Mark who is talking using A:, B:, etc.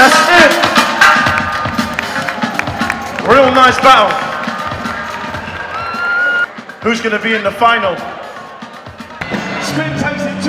A: That's it. Real nice battle. Who's going to be in the final?
B: Spin takes it